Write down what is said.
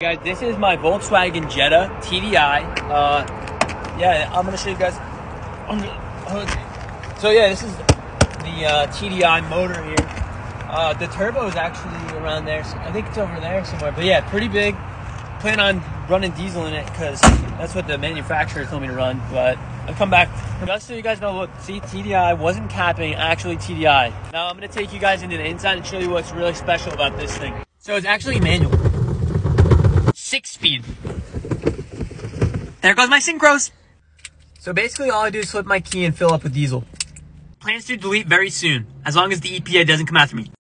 Guys, this is my Volkswagen Jetta TDI. Uh, yeah, I'm gonna show you guys. So yeah, this is the uh, TDI motor here. Uh, the turbo is actually around there. So I think it's over there somewhere. But yeah, pretty big. Plan on running diesel in it because that's what the manufacturer told me to run. But I'll come back. Just so you guys know, look, see, TDI wasn't capping, actually TDI. Now I'm gonna take you guys into the inside and show you what's really special about this thing. So it's actually manual speed. There goes my synchros. So basically all I do is flip my key and fill up with diesel. Plans to delete very soon, as long as the EPA doesn't come after me.